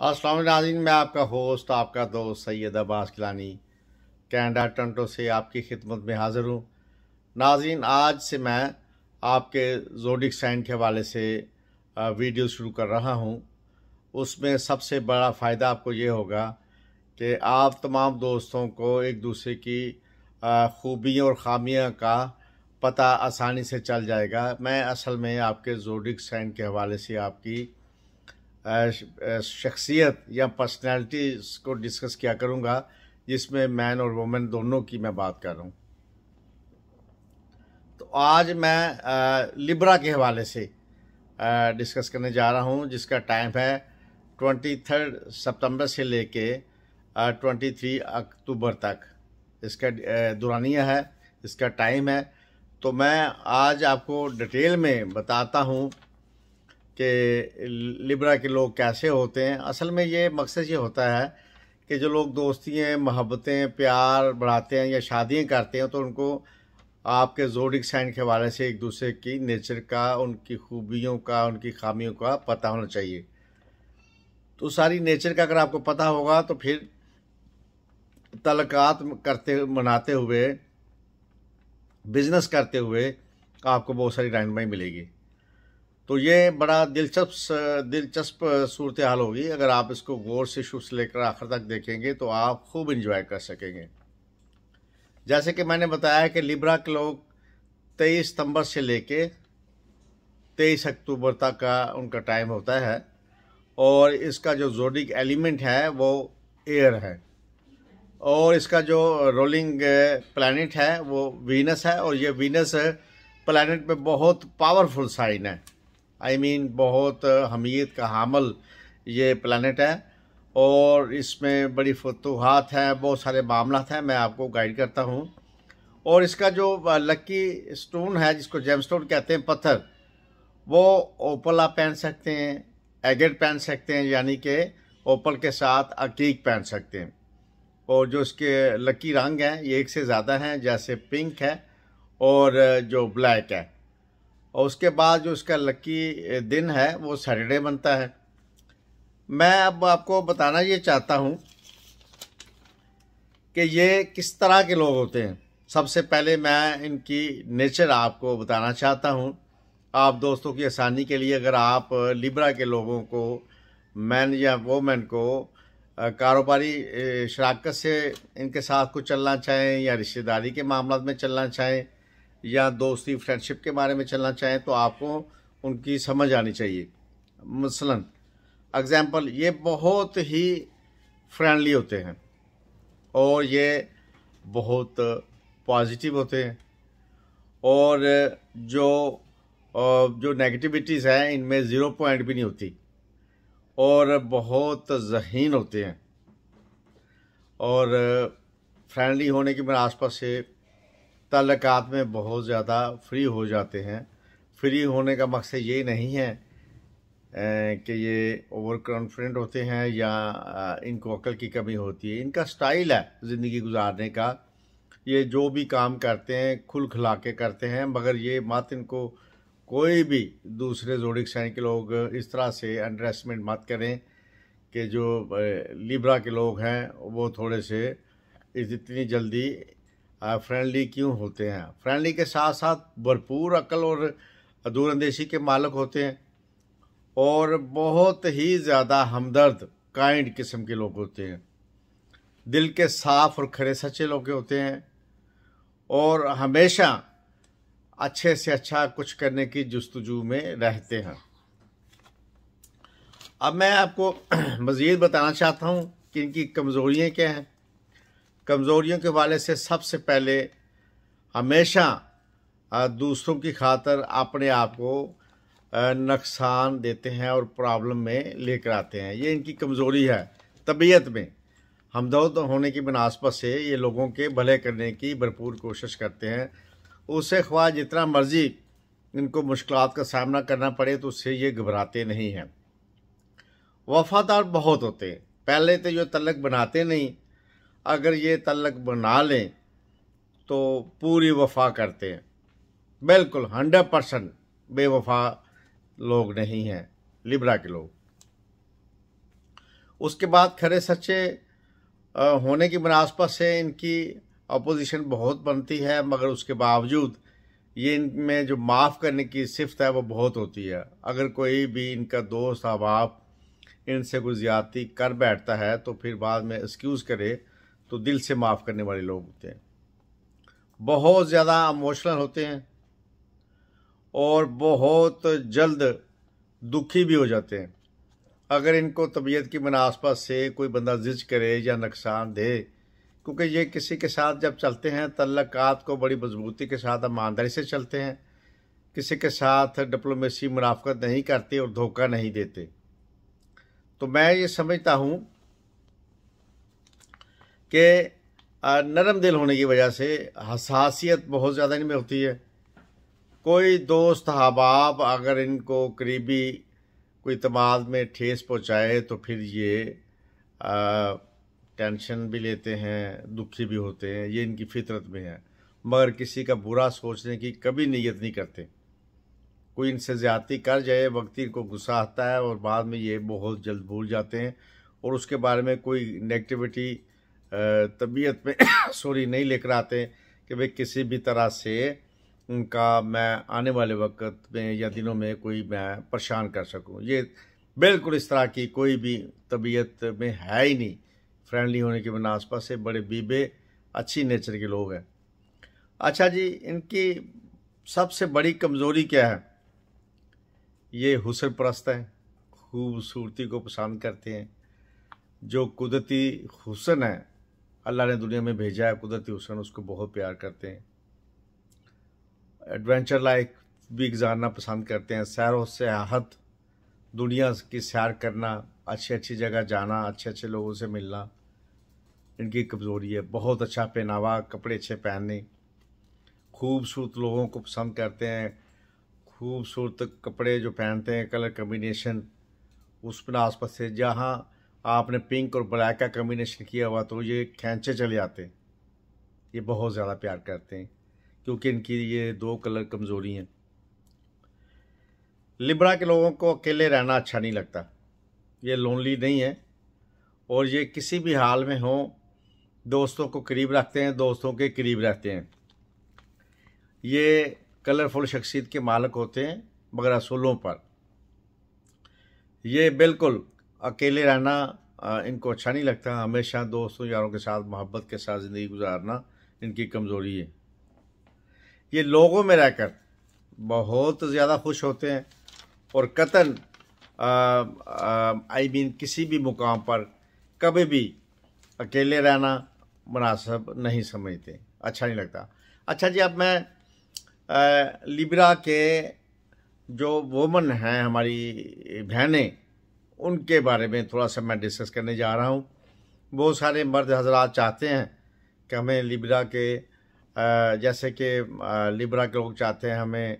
अस्सलाम नाजीन मैं आपका होस्ट, आपका दोस्त सैयद अब्बास किलानी कैनेडा टंटो से आपकी खिदमत में हाज़िर हूँ। नाजीन आज से मैं आपके जोडिक साइन के हवाले से वीडियो शुरू कर रहा हूँ। उसमें सबसे बड़ा फ़ायदा आपको ये होगा कि आप तमाम दोस्तों को एक दूसरे की खूबियों और ख़ामियों का पता आसानी से चल जाएगा। मैं असल में आपके जोडिक साइन के हवाले से आपकी शख्सियत या पर्सनैलिटी को डिस्कस किया करूँगा, जिसमें मैन और वुमेन दोनों की मैं बात कर रहा हूँ। तो आज मैं लिब्रा के हवाले से डिस्कस करने जा रहा हूँ, जिसका टाइम है ट्वेंटी थर्ड सितंबर से लेके ट्वेंटी थ्री अक्टूबर तक। इसका दुरानिया है, इसका टाइम है। तो मैं आज आपको डिटेल में बताता हूँ कि लिब्रा के लोग कैसे होते हैं? असल में ये मकसद ये होता है कि जो लोग दोस्तियाँ मोहब्बतें, प्यार बढ़ाते हैं या शादियाँ करते हैं तो उनको आपके जोडिक साइन के हवाले से एक दूसरे की नेचर का, उनकी खूबियों का, उनकी खामियों का पता होना चाहिए। तो सारी नेचर का अगर आपको पता होगा तो फिर तलक़ात करते, मनाते हुए बिज़नेस करते हुए आपको बहुत सारी रहनमाई मिलेगी। तो ये बड़ा दिलचस्प दिलचस्प सूरत हाल होगी। अगर आप इसको गौर से शुरू से लेकर आखिर तक देखेंगे तो आप खूब इंजॉय कर सकेंगे। जैसे कि मैंने बताया कि लिब्रा के लोग तेईस सितंबर से लेके तेईस अक्टूबर तक का उनका टाइम होता है और इसका जो जोडिक एलिमेंट है, वो एयर है। और इसका जो रोलिंग प्लानट है, वो वीनस है और ये वीनस प्लानट में बहुत पावरफुल साइन है। आई I मीन mean, बहुत हमीद का हामल ये प्लानट है और इसमें बड़ी फतूहत हैं बहुत सारे मामला हैं मैं आपको गाइड करता हूँ। और इसका जो लक्की स्टोन है जिसको जेम स्टोन कहते हैं पत्थर वो ओपल आप पहन सकते हैं एगेट पहन सकते हैं यानी कि ओपल के साथ अकीक पहन सकते हैं। और जो इसके लकी रंग हैं ये एक से ज़्यादा हैं जैसे पिंक है और जो ब्लैक है। और उसके बाद जो इसका लकी दिन है, वो सैटरडे बनता है। मैं अब आपको बताना ये चाहता हूँ कि ये किस तरह के लोग होते हैं। सबसे पहले मैं इनकी नेचर आपको बताना चाहता हूँ। आप दोस्तों की आसानी के लिए अगर आप लिब्रा के लोगों को मैन या वोमेन को कारोबारी शराकत से इनके साथ कुछ चलना चाहें या रिश्तेदारी के मामला में चलना चाहें या दोस्ती फ्रेंडशिप के बारे में चलना चाहें तो आपको उनकी समझ आनी चाहिए। मसलन एग्ज़ाम्पल ये बहुत ही फ्रेंडली होते हैं और ये बहुत पॉजिटिव होते हैं और जो जो नेगेटिविटीज़ हैं, इनमें ज़ीरो पॉइंट भी नहीं होती और बहुत जहीन होते हैं और फ्रेंडली होने के मेरे आसपास से तल्लक़ात में बहुत ज़्यादा फ्री हो जाते हैं। फ्री होने का मकसद ये नहीं है कि ये ओवर कॉन्फिडेंट होते हैं या इनको अकल की कमी होती है। इनका स्टाइल है ज़िंदगी गुजारने का। ये जो भी काम करते हैं, खुल खिला के करते हैं, मगर ये मत इनको कोई भी दूसरे जोड़िक साइन के लोग इस तरह से अंडर एस्टिमेट मत करें कि जो लिब्रा के लोग हैं, वो थोड़े से इतनी जल्दी फ्रेंडली क्यों होते हैं? फ्रेंडली के साथ साथ भरपूर अकल और दूरंदेशी के मालक होते हैं और बहुत ही ज़्यादा हमदर्द, काइंड किस्म के लोग होते हैं। दिल के साफ़ और खरे सच्चे लोग होते हैं और हमेशा अच्छे से अच्छा कुछ करने की जस्तजू में रहते हैं। अब मैं आपको मज़ीद बताना चाहता हूँ कि इनकी कमज़ोरियाँ क्या हैं। कमज़ोरियों के वाले से सबसे पहले हमेशा दूसरों की खातर अपने आप को नुकसान देते हैं और प्रॉब्लम में लेकर आते हैं। ये इनकी कमज़ोरी है तबीयत में। हमदर्द होने की बनास्पत से ये लोगों के भले करने की भरपूर कोशिश करते हैं। उससे ख्वाह जितना मर्ज़ी इनको मुश्किल का सामना करना पड़े तो उससे ये घबराते नहीं हैं। वफ़ादार बहुत होते हैं। पहले तो जो तलक बनाते नहीं अगर ये तलक बना लें तो पूरी वफा करते हैं। बिल्कुल, हंड्रेड परसेंट बेवफा लोग नहीं हैं, लिब्रा के लोग। उसके बाद खरे सच्चे होने की मुनासबत से इनकी अपोजिशन बहुत बनती है, मगर उसके बावजूद ये इनमें जो माफ़ करने की सिफत है, वो बहुत होती है। अगर कोई भी इनका दोस्त अहबाब इनसे कोई ज़्यादती कर बैठता है तो फिर बाद में एक्सक्यूज़ करे तो दिल से माफ़ करने वाले लोग होते हैं। बहुत ज़्यादा इमोशनल होते हैं और बहुत जल्द दुखी भी हो जाते हैं। अगर इनको तबीयत की मुनासबत से कोई बंदा जिज करे या नुकसान दे, क्योंकि ये किसी के साथ जब चलते हैं, तल्लक़ात को बड़ी मजबूती के साथ, ईमानदारी से चलते हैं। किसी के साथ डिप्लोमेसी मुनाफ़त नहीं करते और धोखा नहीं देते। तो मैं ये समझता हूँ कि नरम दिल होने की वजह से हसासियत बहुत ज़्यादा इनमें होती है। कोई दोस्त हबाब अगर इनको करीबी कोई तमाद में ठेस पहुँचाए तो फिर ये आ, टेंशन भी लेते हैं दुखी भी होते हैं ये इनकी फितरत में है। मगर किसी का बुरा सोचने की कभी नीयत नहीं करते। कोई इनसे ज़्यादती कर जाए वक्ती को गुस्सा आता है और बाद में ये बहुत जल्द भूल जाते हैं। और उसके बारे में कोई नेगेटिविटी तबीयत में सॉरी, नहीं लेकर आते कि भाई किसी भी तरह से उनका मैं आने वाले वक्त में या दिनों में कोई मैं परेशान कर सकूँ। ये बिल्कुल इस तरह की कोई भी तबीयत में है ही नहीं। फ्रेंडली होने की मुनासबत से बड़े बीबे, अच्छी नेचर के लोग हैं। अच्छा जी, इनकी सबसे बड़ी कमज़ोरी क्या है? ये हुसन परस्त हैं, खूबसूरती को पसंद करते हैं। जो कुदरती हुसन है अल्लाह ने दुनिया में भेजा है, कुदरती हुसन उसको बहुत प्यार करते हैं। एडवेंचर लाइफ भी गुजारना पसंद करते हैं। सैर सियाहत, दुनिया की सैर करना अच्छी अच्छी जगह जाना अच्छे अच्छे लोगों से मिलना, इनकी कमज़ोरी है। बहुत अच्छा पहनावा, कपड़े अच्छे पहनने। खूबसूरत लोगों को पसंद करते हैं। खूबसूरत कपड़े जो पहनते हैं कलर कम्बिनेशन उस पर आसपास से जहाँ आपने पिंक और ब्लैक का कम्बिनेशन किया हुआ तो ये खेंचे चले आते हैं। ये बहुत ज़्यादा प्यार करते हैं, क्योंकि इनकी ये दो कलर कमज़ोरी हैं। लिब्रा के लोगों को अकेले रहना अच्छा नहीं लगता। ये लोनली नहीं है, और ये किसी भी हाल में हो, दोस्तों को करीब रखते हैं, दोस्तों के करीब रहते हैं। ये कलरफुल शख्सियत के मालक होते हैं, मगर असूलों पर। ये बिल्कुल अकेले रहना इनको अच्छा नहीं लगता। हमेशा दोस्तों यारों के साथ मोहब्बत के साथ ज़िंदगी गुजारना इनकी कमज़ोरी है। ये लोगों में रहकर बहुत ज़्यादा खुश होते हैं और कतन आई मीन किसी भी मुकाम पर कभी भी अकेले रहना मुनासब नहीं समझते। अच्छा नहीं लगता। अच्छा जी अब मैं आ, लिब्रा के जो वोमन हैं हमारी बहनें उनके बारे में थोड़ा सा मैं डिस्कस करने जा रहा हूँ। बहुत सारे मर्द हजरात चाहते हैं कि हमें लिब्रा के जैसे कि लिब्रा के लोग चाहते हैं हमें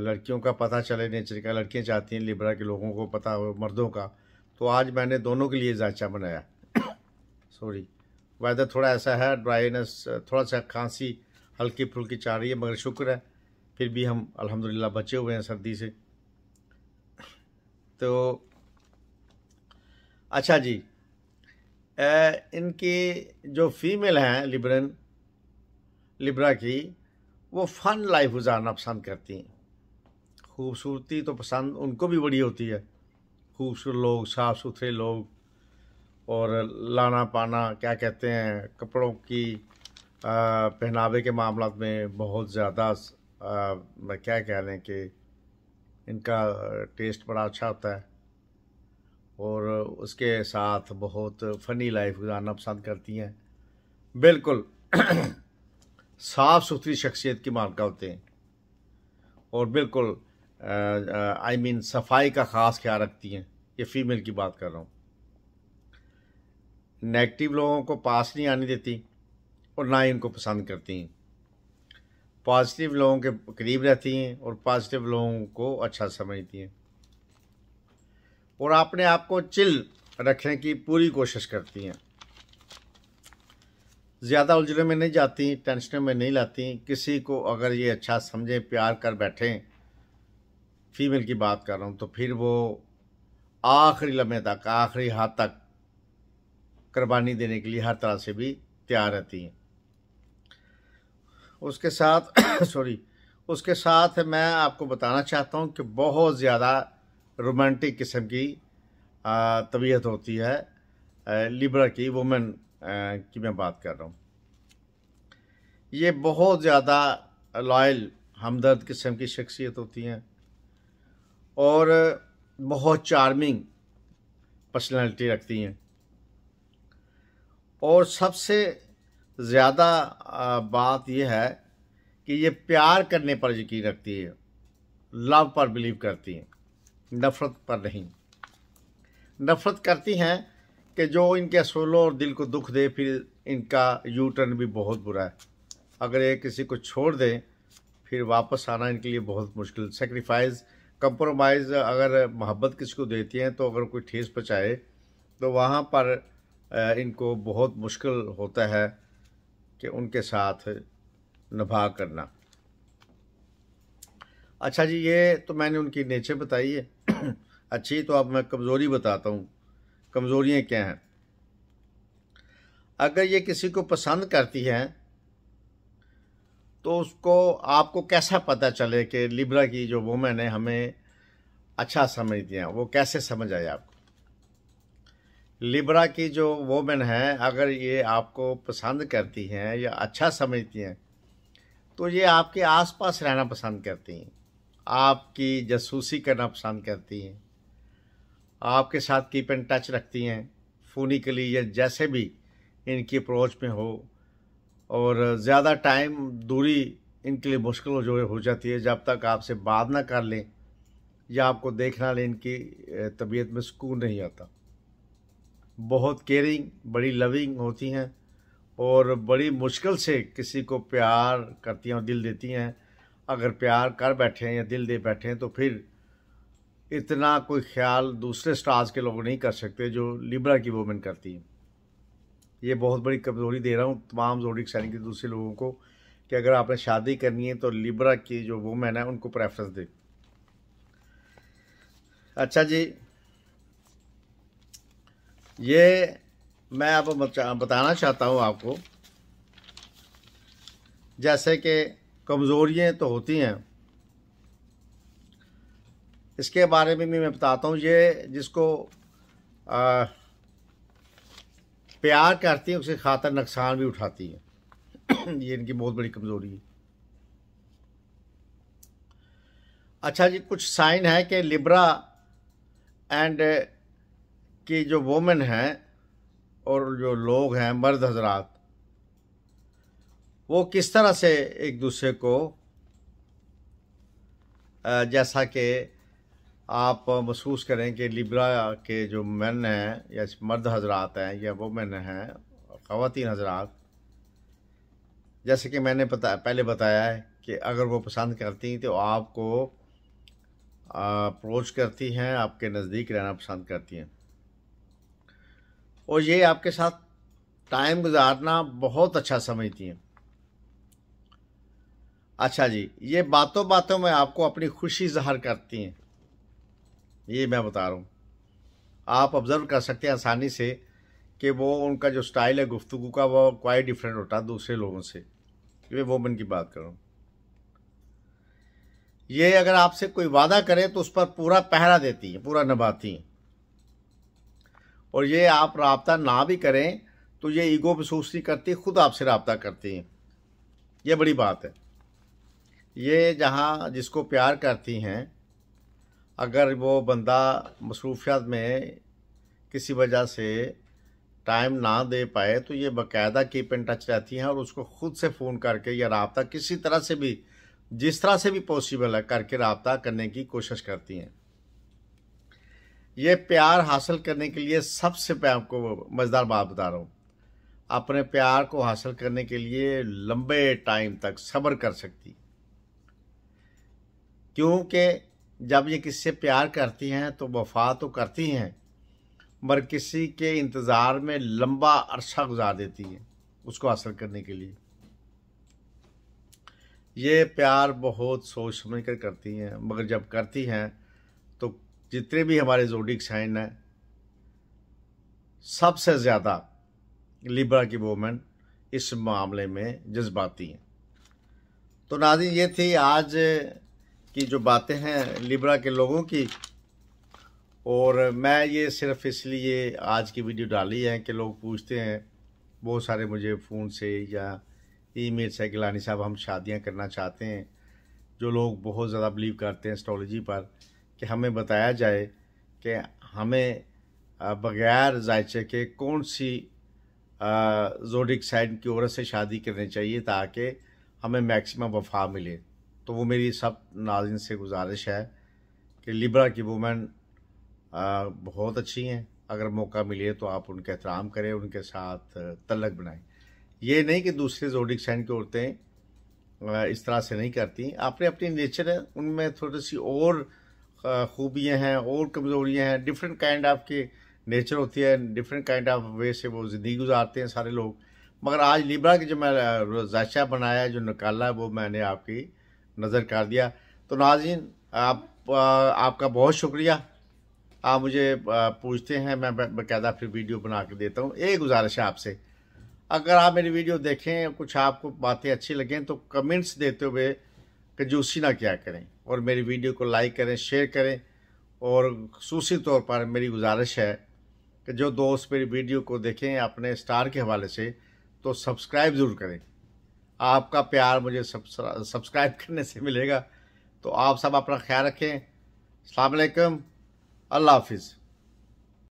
लड़कियों का पता चले नेचर का, लड़कियाँ चाहती हैं लिब्रा के लोगों को पता हो, मर्दों का। तो आज मैंने दोनों के लिए जायचा बनाया। सॉरी वेदर थोड़ा ऐसा है ड्राइनेस थोड़ा सा खांसी हल्की फुल्की चाह रही है, मगर शुक्र है, फिर भी हम, अल्हम्दुलिल्लाह, बचे हुए हैं सर्दी से। तो अच्छा जी इनकी जो फीमेल हैं, लिब्रन, लिब्रा की, वो फ़न लाइफ गुजारना पसंद करती हैं। खूबसूरती तो पसंद, उनको भी बड़ी होती है। खूबसूरत लोग साफ़ सुथरे लोग, और लाना पाना क्या कहते हैं, कपड़ों की पहनावे के मामला में बहुत ज़्यादा क्या कह लें कि इनका टेस्ट बड़ा अच्छा होता है। और उसके साथ बहुत फ़नी लाइफ गुजारना पसंद करती हैं। बिल्कुल साफ़ सुथरी शख्सियत की मालका होते हैं। और बिल्कुल आई मीन सफ़ाई का ख़ास ख्याल रखती हैं। ये फीमेल की बात कर रहा हूँ। नेगेटिव लोगों को पास नहीं आने देती और ना ही उनको पसंद करती हैं। पॉजिटिव लोगों के करीब रहती हैं और पॉजिटिव लोगों को अच्छा समझती हैं। और अपने आप को चिल रखने की पूरी कोशिश करती हैं। ज़्यादा उलझने में नहीं जाती, टेंशन में नहीं लाती, किसी को अगर ये अच्छा समझें, प्यार कर बैठें, फीमेल की बात कर रहा हूँ तो फिर वो आखिरी लम्हे तक, आखिरी हाथ तक कुर्बानी देने के लिए हर तरह से भी तैयार रहती हैं। उसके साथ सॉरी उसके साथ मैं आपको बताना चाहता हूँ कि बहुत ज़्यादा रोमांटिक किस्म की तबीयत होती है लिब्रा की वुमेन की मैं बात कर रहा हूँ। ये बहुत ज़्यादा लॉयल हमदर्द किस्म की शख्सियत होती हैं और बहुत चार्मिंग पर्सनैलिटी रखती हैं। और सबसे ज़्यादा बात यह है कि ये प्यार करने पर यकीन रखती है, लव पर बिलीव करती हैं, नफ़रत पर नहीं। नफ़रत करती हैं कि जो इनके असूलों और दिल को दुख दे, फिर इनका यू टर्न भी बहुत बुरा है। अगर ये किसी को छोड़ दें, फिर वापस आना इनके लिए बहुत मुश्किल। सेक्रीफाइस कंप्रोमाइज़ अगर मोहब्बत किसी को देती हैं तो अगर कोई ठेस पहुँचाए तो वहाँ पर इनको बहुत मुश्किल होता है। कि उनके साथ निभा करना। अच्छा जी, ये तो मैंने उनकी नेचर बताई है। अच्छी तो अब मैं कमज़ोरी बताता हूँ। कमज़ोरियाँ क्या हैं? अगर ये किसी को पसंद करती हैं तो उसको, आपको कैसा पता चले कि लिब्रा की जो वुमेन है, हमें अच्छा समझती हैं? वो कैसे समझ आए आपको? लिब्रा की जो वोमेन है, अगर ये आपको पसंद करती हैं या अच्छा समझती हैं तो ये आपके आसपास रहना पसंद करती हैं। आपकी जासूसी करना पसंद करती हैं। आपके साथ कीप इन टच रखती हैं फोनिकली या जैसे भी इनकी अप्रोच में हो। और ज़्यादा टाइम दूरी इनके लिए मुश्किल जो हो जाती है, जब तक आपसे बात ना कर लें या आपको देखना लें इनकी तबीयत में सुकून नहीं आता। बहुत केयरिंग बड़ी लविंग होती हैं और बड़ी मुश्किल से किसी को प्यार करती हैं और दिल देती हैं। अगर प्यार कर बैठे हैं या दिल दे बैठे हैं तो फिर इतना कोई ख्याल दूसरे स्टार्स के लोग नहीं कर सकते जो लिब्रा की वोमेन करती हैं। ये बहुत बड़ी कमज़ोरी दे रहा हूँ, तमाम जोडिक सैनिक के दूसरे लोगों को कि अगर आपने शादी करनी है तो लिब्रा की जो वुमेन है उनको प्रेफरेंस दे। अच्छा जी ये मैं अब बताना चाहता हूँ आपको। जैसे कि कमज़ोरियाँ तो होती हैं। इसके बारे में भी मैं बताता हूँ। ये जिसको आ, प्यार करती हैं उसके खातर नुकसान भी उठाती हैं। ये इनकी बहुत बड़ी कमज़ोरी है। अच्छा जी कुछ साइन है कि लिब्रा एंड की जो वोमेन हैं और जो लोग हैं, मर्द हजरात, वो किस तरह से एक दूसरे को जैसा कि आप महसूस करें कि लिब्रा के जो मैन हैं या मर्द हजरात हैं या वो मैन हैं, ख़वातीन हजरात, जैसे कि मैंने बता पहले बताया है कि अगर वो पसंद करती हैं तो आपको अप्रोच करती हैं, आपके नज़दीक रहना पसंद करती हैं। और ये आपके साथ टाइम गुजारना बहुत अच्छा समझती हैं। अच्छा जी, ये बातों बातों में आपको अपनी खुशी ज़ाहर करती हैं। ये मैं बता रहा हूँ। आप ऑब्ज़र्व कर सकते हैं आसानी से कि वो उनका जो स्टाइल है गुफ्तु का, वो क्वाइट डिफरेंट होता है दूसरे लोगों से। ये वोमन की बात करूँ ये अगर आपसे कोई वादा करे तो उस पर पूरा पहरा देती है, पूरा नभाती हैं। और ये आप रबता ना भी करें तो ये ईगो महसूस नहीं करती, खुद आपसे रबता करती हैं। ये बड़ी बात है। ये जहाँ जिसको प्यार करती हैं, अगर वो बंदा मसरूफियात में किसी वजह से टाइम ना दे पाए तो ये बाकायदा कीप इन टच रहती हैं और उसको ख़ुद से फ़ोन करके या रबता किसी तरह से भी, जिस तरह से भी पॉसिबल है, करके रबता करने की कोशिश करती हैं। ये प्यार हासिल करने के लिए सबसे मैं आपको मज़ेदार बात बता रहा हूँ। अपने प्यार को हासिल करने के लिए लंबे टाइम तक सब्र कर सकती। क्योंकि जब ये किसी से प्यार करती हैं तो वफा तो करती हैं, मगर किसी के इंतज़ार में लंबा अरसा गुजार देती हैं उसको हासिल करने के लिए। ये प्यार बहुत सोच समझ कर करती हैं, मगर जब करती हैं जितने भी हमारे जोडिक साइन हैं, सबसे ज़्यादा लिब्रा की वोमेन इस मामले में जज्बाती हैं। तो नादिन ये थी आज की जो बातें हैं लिब्रा के लोगों की, और मैं ये सिर्फ़ इसलिए आज की वीडियो डाली है कि लोग पूछते हैं, बहुत सारे मुझे फ़ोन से या ईमेल से गिलानी साहब, हम शादियाँ करना चाहते हैं, जो लोग बहुत ज़्यादा बिलीव करते हैं एस्ट्रोलॉजी पर कि हमें बताया जाए कि हमें बगैर जायचे के कौन सी जोडिक साइड की औरत से शादी करनी चाहिए ताकि हमें मैक्सिमम वफा मिले। तो वो मेरी सब नाजिन से गुजारिश है कि लिब्रा की वुमेन बहुत अच्छी हैं। अगर मौका मिले तो आप उनका एहतराम करें, उनके साथ तलक बनाएँ। ये नहीं कि दूसरे जोडिक साइन की औरतें इस तरह से नहीं करती। अपने अपनी नेचर है, उनमें थोड़ी सी और खूबियाँ हैं और कमज़ोरियाँ हैं। डिफरेंट काइंड ऑफ़ के नेचर होती है डिफरेंट काइंड ऑफ़ वे से वो ज़िंदगी गुजारते हैं सारे लोग। मगर आज लिब्रा की जो मैं जायशा बनाया, जो निकाला वो मैंने आपकी नज़र कर दिया। तो नाजिन आप आपका बहुत शुक्रिया। आप मुझे पूछते हैं, मैं बाकायदा फिर वीडियो बना के देता हूँ। एक गुजारिश है आपसे। अगर आप मेरी वीडियो देखें, कुछ आपको बातें अच्छी लगें तो कमेंट्स देते हुए कंजूसी ना क्या करें। और मेरी वीडियो को लाइक करें, शेयर करें और खसूसी तौर पर मेरी गुजारिश है कि जो दोस्त मेरी वीडियो को देखें अपने स्टार के हवाले से तो सब्सक्राइब ज़रूर करें। आपका प्यार मुझे सब्सक्राइब करने से मिलेगा। तो आप सब अपना ख्याल रखें। अलैक्म अल्लाह हाफिज़।